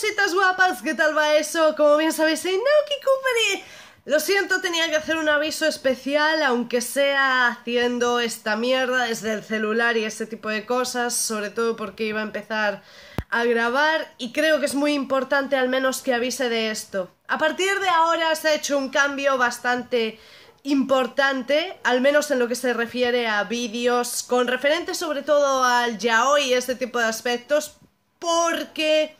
cositas guapas, ¿qué tal va eso? Como bien sabéis, soy Naoki y... Lo siento, tenía que hacer un aviso especial, aunque sea haciendo esta mierda desde el celular y ese tipo de cosas, sobre todo porque iba a empezar a grabar y creo que es muy importante al menos que avise de esto. A partir de ahora se ha hecho un cambio bastante importante, al menos en lo que se refiere a vídeos, con referente sobre todo al yaoi y este tipo de aspectos, porque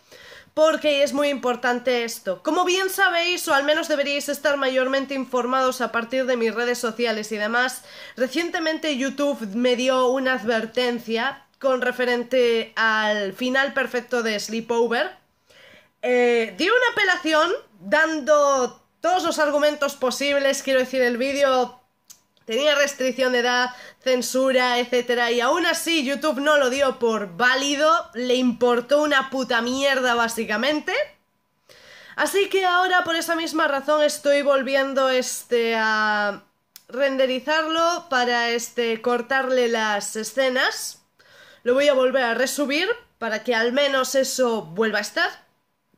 porque es muy importante esto. Como bien sabéis, o al menos deberíais estar mayormente informados a partir de mis redes sociales y demás, recientemente YouTube me dio una advertencia con referente al final perfecto de Sleepover. Eh, dio una apelación dando todos los argumentos posibles, quiero decir, el vídeo tenía restricción de edad, censura, etc. Y aún así YouTube no lo dio por válido, le importó una puta mierda básicamente. Así que ahora por esa misma razón estoy volviendo este a renderizarlo para este cortarle las escenas. Lo voy a volver a resubir para que al menos eso vuelva a estar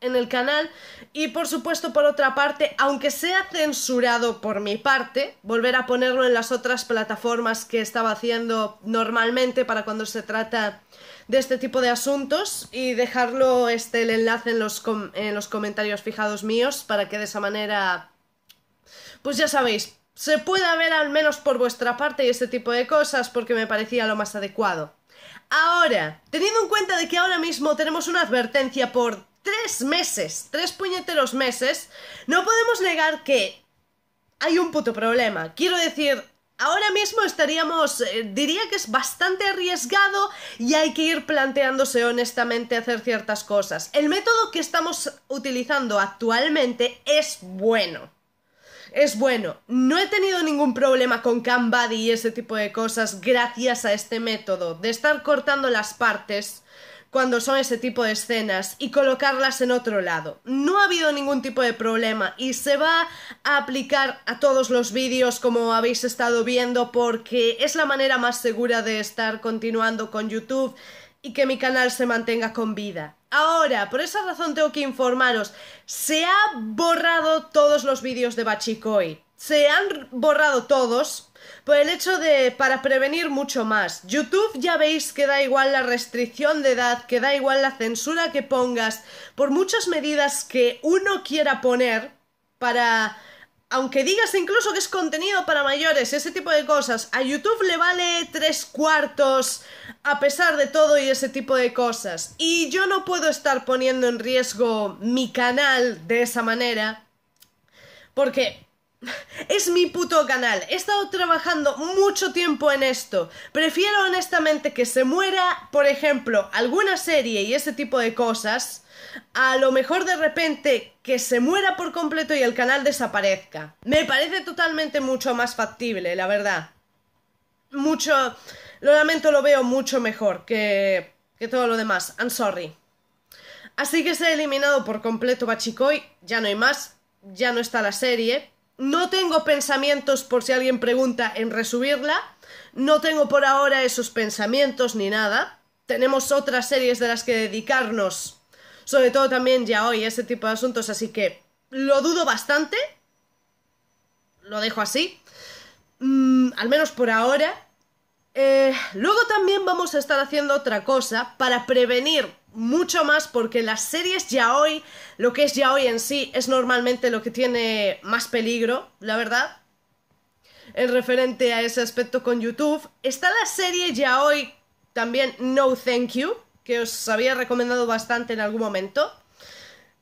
en el canal y por supuesto por otra parte, aunque sea censurado por mi parte, volver a ponerlo en las otras plataformas que estaba haciendo normalmente para cuando se trata de este tipo de asuntos y dejarlo este el enlace en los, en los comentarios fijados míos para que de esa manera pues ya sabéis, se pueda ver al menos por vuestra parte y este tipo de cosas porque me parecía lo más adecuado. Ahora, teniendo en cuenta de que ahora mismo tenemos una advertencia por tres meses, tres puñeteros meses, no podemos negar que hay un puto problema. Quiero decir, ahora mismo estaríamos, eh, diría que es bastante arriesgado y hay que ir planteándose honestamente hacer ciertas cosas. El método que estamos utilizando actualmente es bueno. Es bueno, no he tenido ningún problema con Canbody y ese tipo de cosas gracias a este método de estar cortando las partes cuando son ese tipo de escenas y colocarlas en otro lado. No ha habido ningún tipo de problema y se va a aplicar a todos los vídeos como habéis estado viendo porque es la manera más segura de estar continuando con YouTube y que mi canal se mantenga con vida. Ahora, por esa razón tengo que informaros, se ha borrado todos los vídeos de Bachikoi. Se han borrado todos por el hecho de para prevenir mucho más. YouTube ya veis que da igual la restricción de edad, que da igual la censura que pongas, por muchas medidas que uno quiera poner para aunque digas incluso que es contenido para mayores, ese tipo de cosas, a YouTube le vale tres cuartos a pesar de todo y ese tipo de cosas. Y yo no puedo estar poniendo en riesgo mi canal de esa manera. Porque es mi puto canal. He estado trabajando mucho tiempo en esto. Prefiero honestamente que se muera, por ejemplo, alguna serie y ese tipo de cosas, a lo mejor de repente que se muera por completo y el canal desaparezca. Me parece totalmente mucho más factible, la verdad. Mucho... Lo lamento, lo veo mucho mejor que, que todo lo demás. I'm sorry. Así que se ha eliminado por completo Bachikoy, ya no hay más, ya no está la serie, no tengo pensamientos, por si alguien pregunta, en resubirla. No tengo por ahora esos pensamientos ni nada. Tenemos otras series de las que dedicarnos, sobre todo también ya hoy, ese tipo de asuntos, así que lo dudo bastante. Lo dejo así. Mm, al menos por ahora. Eh, luego también vamos a estar haciendo otra cosa para prevenir mucho más porque las series ya hoy, lo que es ya hoy en sí, es normalmente lo que tiene más peligro, la verdad. En referente a ese aspecto con YouTube. Está la serie ya hoy también No Thank You, que os había recomendado bastante en algún momento.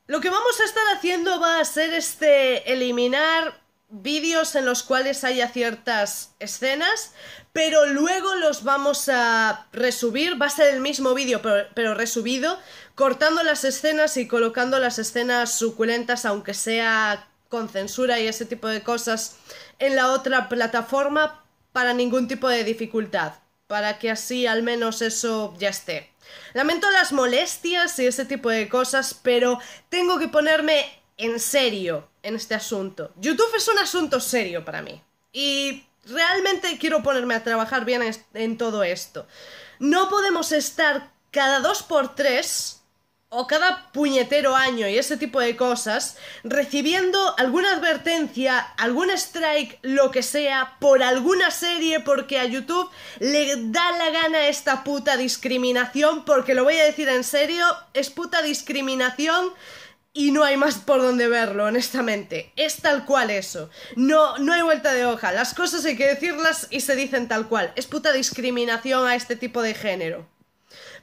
Lo que vamos a estar haciendo va a ser este eliminar vídeos en los cuales haya ciertas escenas, pero luego los vamos a resubir, va a ser el mismo vídeo pero, resubido, cortando las escenas y colocando las escenas suculentas, aunque sea con censura y ese tipo de cosas, en la otra plataforma para ningún tipo de dificultad, para que así al menos eso ya esté. Lamento las molestias y ese tipo de cosas, pero tengo que ponerme en serio en este asunto. YouTube es un asunto serio para mí. Y realmente quiero ponerme a trabajar bien en, todo esto. No podemos estar cada dos por tres o cada puñetero año y ese tipo de cosas, recibiendo alguna advertencia, algún strike, lo que sea, por alguna serie, porque a YouTube le da la gana esta puta discriminación, porque lo voy a decir en serio, es puta discriminación y no hay más por donde verlo, honestamente. Es tal cual eso. No, no hay vuelta de hoja. Las cosas hay que decirlas y se dicen tal cual. Es puta discriminación a este tipo de género.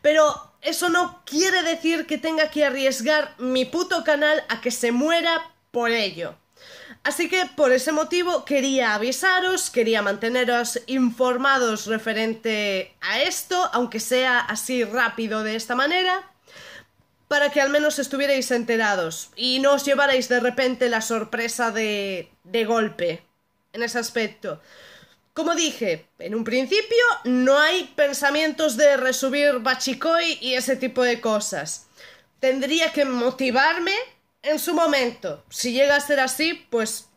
Pero eso no quiere decir que tenga que arriesgar mi puto canal a que se muera por ello. Así que por ese motivo quería avisaros, quería manteneros informados referente a esto, aunque sea así rápido de esta manera, para que al menos estuvierais enterados y no os llevarais de repente la sorpresa de, de golpe en ese aspecto. Como dije, en un principio no hay pensamientos de resubir Bachikoy y ese tipo de cosas. Tendría que motivarme en su momento. Si llega a ser así, pues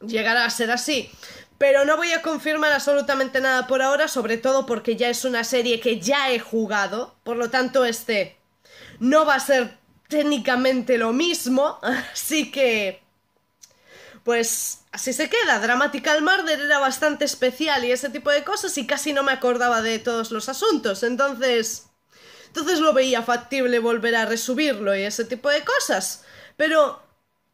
llegará a ser así. Pero no voy a confirmar absolutamente nada por ahora, sobre todo porque ya es una serie que ya he jugado. Por lo tanto, este no va a ser técnicamente lo mismo. Así que pues así se queda. Dramatical Murder era bastante especial y ese tipo de cosas y casi no me acordaba de todos los asuntos. Entonces... Entonces lo veía factible volver a resubirlo y ese tipo de cosas. Pero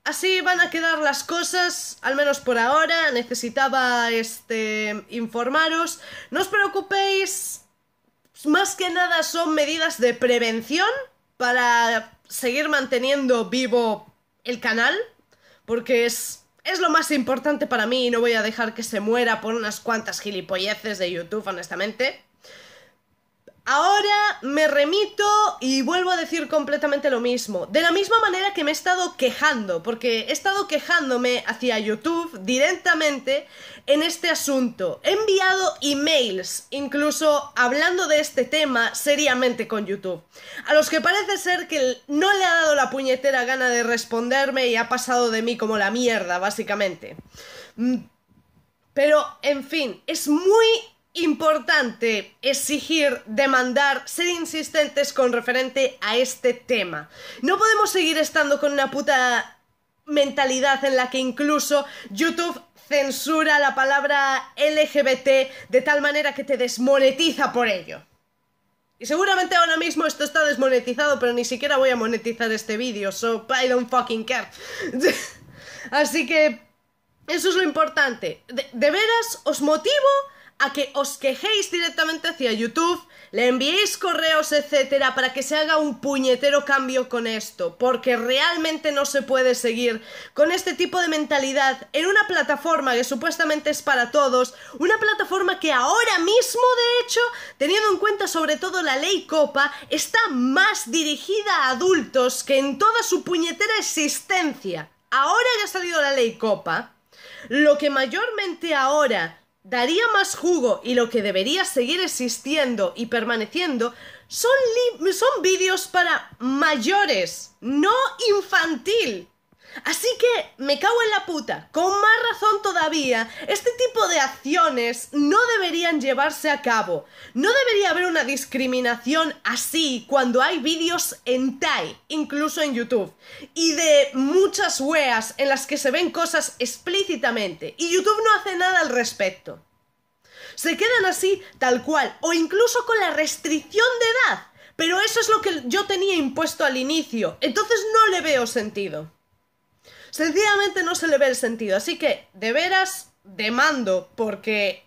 así van a quedar las cosas, al menos por ahora. Necesitaba este informaros. No os preocupéis. Más que nada son medidas de prevención para seguir manteniendo vivo el canal. Porque es es lo más importante para mí y no voy a dejar que se muera por unas cuantas gilipolleces de YouTube, honestamente. Ahora me remito y vuelvo a decir completamente lo mismo. De la misma manera que me he estado quejando, porque he estado quejándome hacia YouTube directamente en este asunto. He enviado emails, incluso hablando de este tema seriamente con YouTube, a los que parece ser que no le ha dado la puñetera gana de responderme y ha pasado de mí como la mierda, básicamente. Mm, pero, en fin, es muy importante exigir, demandar, ser insistentes con referente a este tema. No podemos seguir estando con una puta mentalidad en la que incluso YouTube censura la palabra LGBT de tal manera que te desmonetiza por ello. Y seguramente ahora mismo esto está desmonetizado, pero ni siquiera voy a monetizar este vídeo, so I don't fucking care. Así que eso es lo importante. de veras os motivo a que os quejéis directamente hacia YouTube, le enviéis correos, etcétera, para que se haga un puñetero cambio con esto, porque realmente no se puede seguir con este tipo de mentalidad en una plataforma que supuestamente es para todos, una plataforma que ahora mismo, de hecho, teniendo en cuenta sobre todo la ley Copa, está más dirigida a adultos que en toda su puñetera existencia. Ahora ya ha salido la ley Copa, lo que mayormente ahora daría más jugo y lo que debería seguir existiendo y permaneciendo son, son vídeos para mayores, no infantil. Así me cago en la puta. Con más razón todavía, este tipo de acciones no deberían llevarse a cabo. No debería haber una discriminación así cuando hay vídeos en Tai, incluso en YouTube. Y de muchas weas en las que se ven cosas explícitamente. Y YouTube no hace nada al respecto. Se quedan así tal cual. O incluso con la restricción de edad. Pero eso es lo que yo tenía impuesto al inicio. Entonces no le veo sentido. Sencillamente no se le ve el sentido. Así que, de veras, demando porque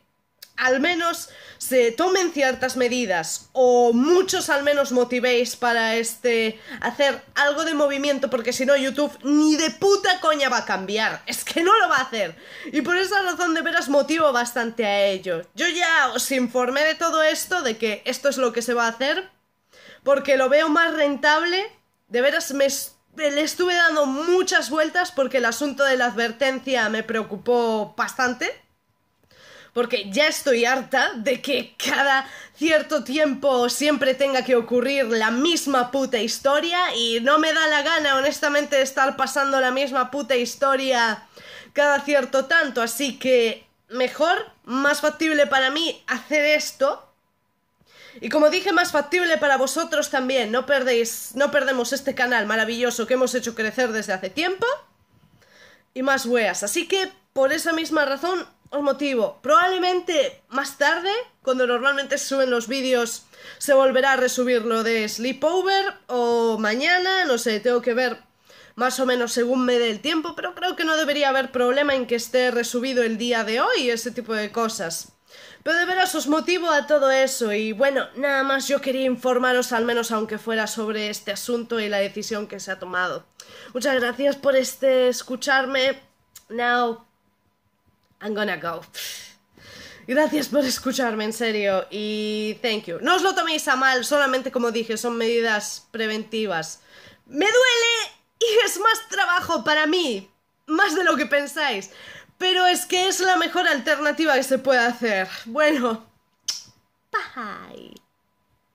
al menos se tomen ciertas medidas o muchos al menos motivéis para este hacer algo de movimiento porque si no YouTube ni de puta coña va a cambiar, es que no lo va a hacer y por esa razón de veras motivo bastante a ello. Yo ya os informé de todo esto, de que esto es lo que se va a hacer porque lo veo más rentable, de veras me le estuve dando muchas vueltas porque el asunto de la advertencia me preocupó bastante. Porque ya estoy harta de que cada cierto tiempo siempre tenga que ocurrir la misma puta historia y no me da la gana honestamente estar pasando la misma puta historia cada cierto tanto. Así que mejor, más factible para mí hacer esto Y como dije, más factible para vosotros también. No perdéis, no perdemos este canal maravilloso que hemos hecho crecer desde hace tiempo. Y más weas. Así que, por esa misma razón, os motivo. Probablemente más tarde, cuando normalmente se suben los vídeos, se volverá a resubir lo de Sleepover. O mañana, no sé, tengo que ver más o menos según me dé el tiempo. Pero creo que no debería haber problema en que esté resubido el día de hoy, ese tipo de cosas. Pero de veras os motivo a todo eso y bueno, nada más yo quería informaros al menos aunque fuera sobre este asunto y la decisión que se ha tomado. Muchas gracias por este escucharme. Now I'm gonna go. Gracias por escucharme, en serio, y thank you. No os lo toméis a mal, solamente como dije, son medidas preventivas. Me duele y es más trabajo para mí, más de lo que pensáis. Pero es que es la mejor alternativa que se puede hacer. Bueno, bye.